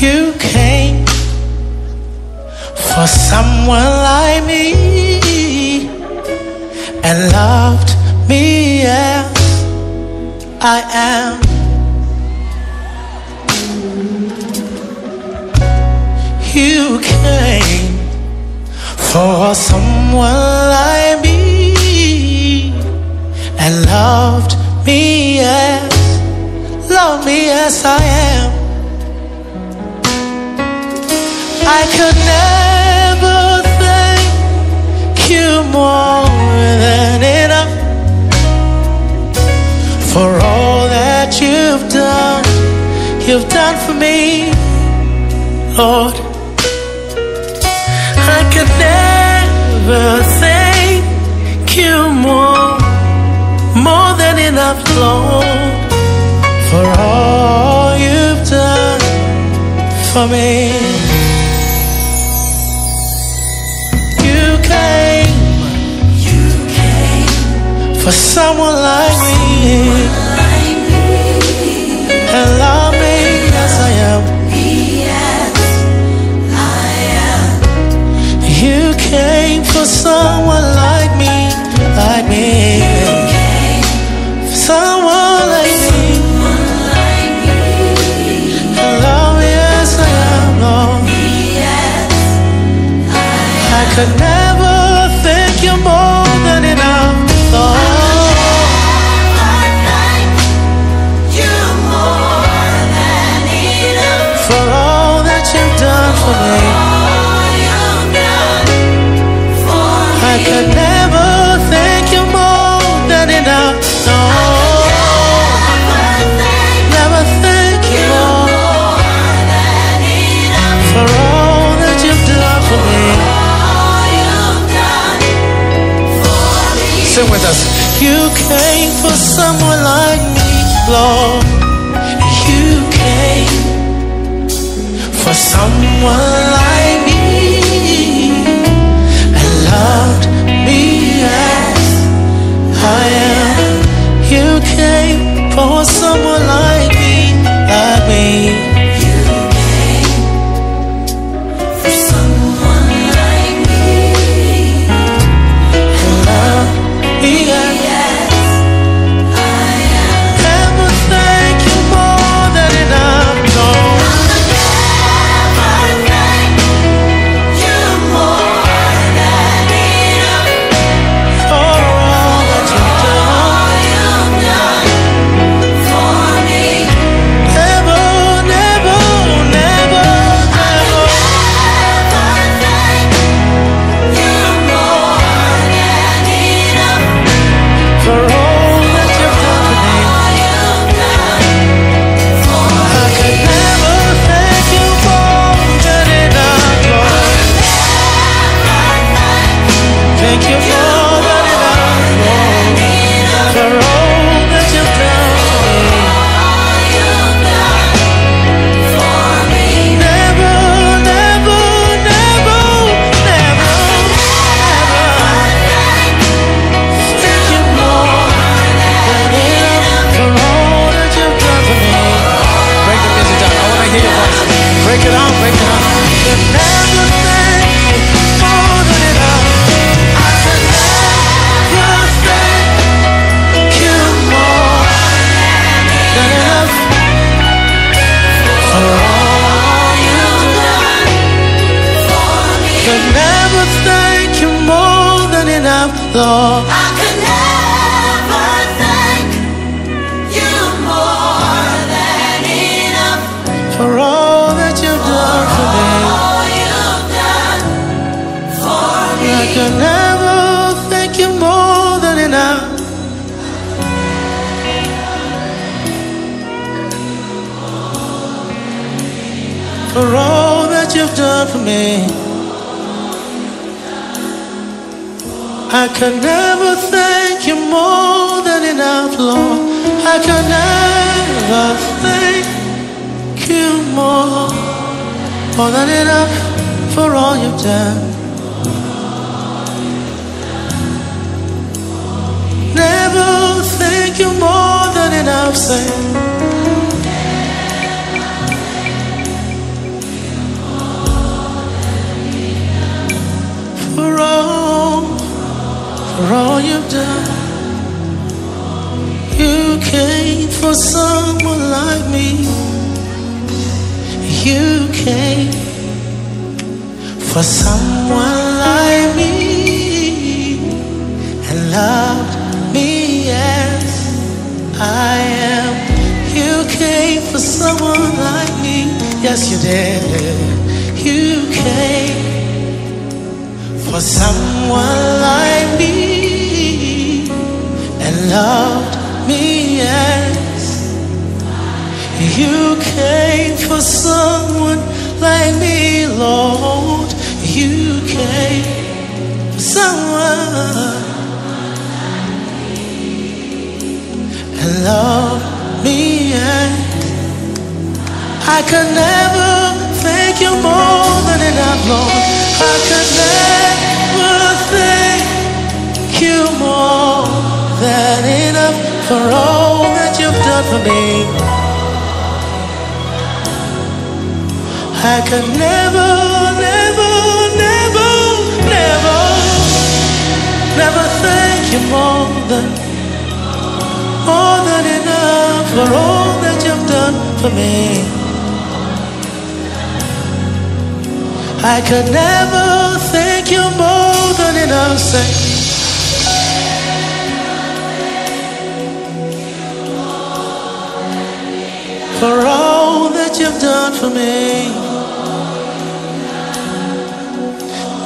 you came for someone like me and loved me as I am. You came for someone like me and loved me as, loved me as I am. I could never thank you more than enough for all that you've done, you've done for me, Lord. I could never thank you more, more than enough, Lord, for all you've done for me. for someone like me. And love me as I am. You came for someone like me, like me. For someone like me. And love me as I am, Lord. I could never. night I can never thank you more than enough. For all that you've done for me, I can never thank you more than enough, Lord. I can never thank you more, more than enough for all you've done. You're more than enough, say. For all, for all you've done, you came for someone like me. You came for someone like me, and love. I am. You came for someone like me. Yes, you did. You came for someone like me and loved me as you came for someone like me, Lord. You came for someone I could never thank you more than enough, Lord. I could never thank you more than enough for all that you've done for me. I could never, never, never, never, never thank you more than, more than enough for all that you've done for me. I could never thank you more than enough. Say, for all that you've done for me.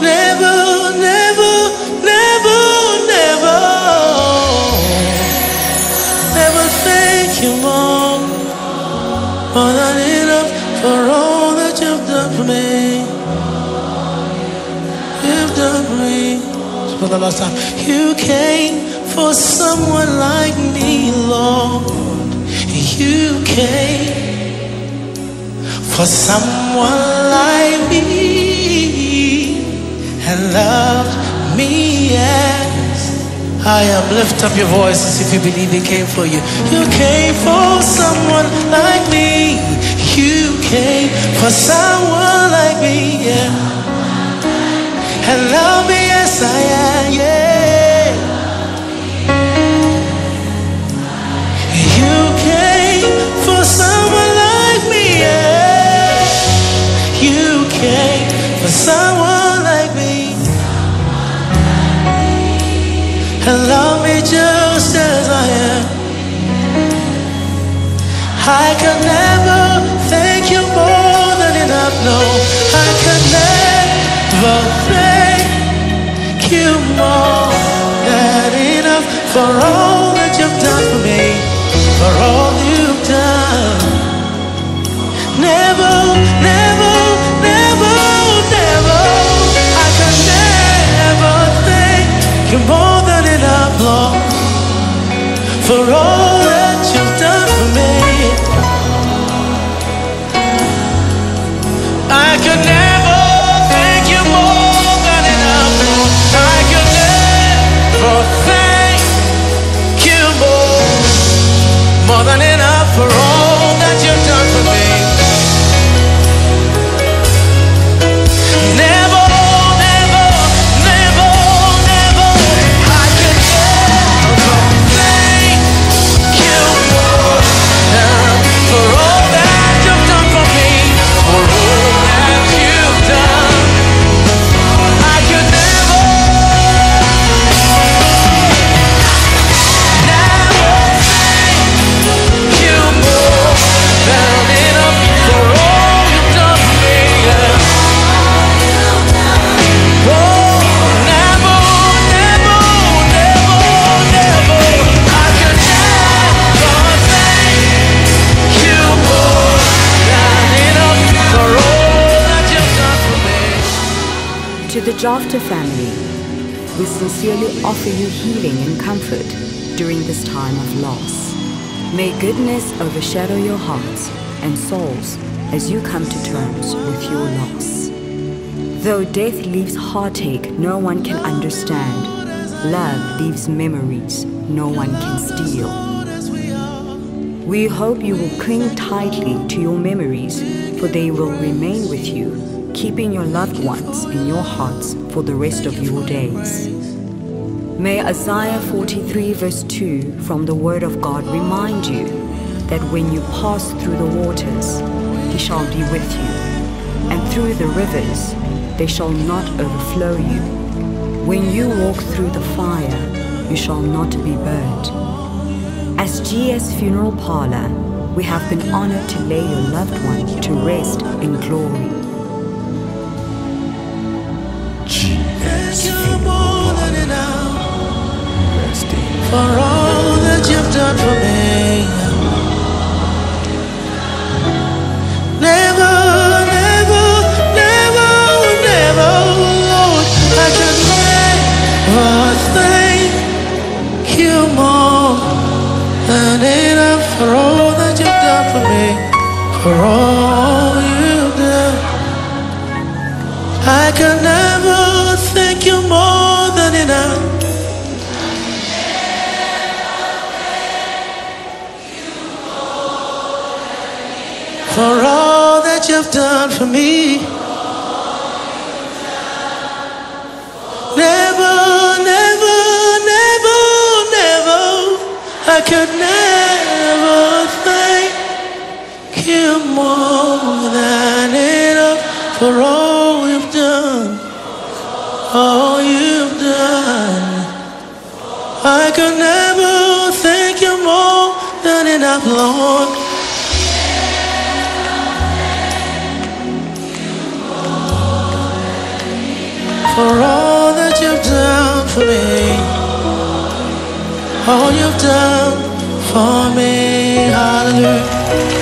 Never, never, never, never, never thank you more, more than enough for all that you've done for me. For the last time, you came for someone like me, Lord. You came for someone like me and loved me as I am. Lift up your voices if you believe He came for you. You came for someone like me. You came for someone And love me just as I am. I could never thank you more than enough, no. I could never thank you more than enough for all that you've done for me, for all for all that you've done for me. I could never thank you more than enough. I could never thank you more, more than enough Jafta family, we sincerely offer you healing and comfort during this time of loss. May goodness overshadow your hearts and souls as you come to terms with your loss. Though death leaves heartache no one can understand, love leaves memories no one can steal. We hope you will cling tightly to your memories, for they will remain with you, keeping your loved ones in your hearts for the rest of your days. May Isaiah 43, verse 2 from the Word of God remind you that when you pass through the waters, He shall be with you, and through the rivers, they shall not overflow you. When you walk through the fire, you shall not be burnt. As GS Funeral Parlor, we have been honored to lay your loved one to rest in glory. For all that you've done for me. Never, never, never, never, Lord, I can never thank you more than enough for all that you've done for me, for all you've done. I can never done for me. Never, never, never, never, I could never for me. All you've done for me. Hallelujah.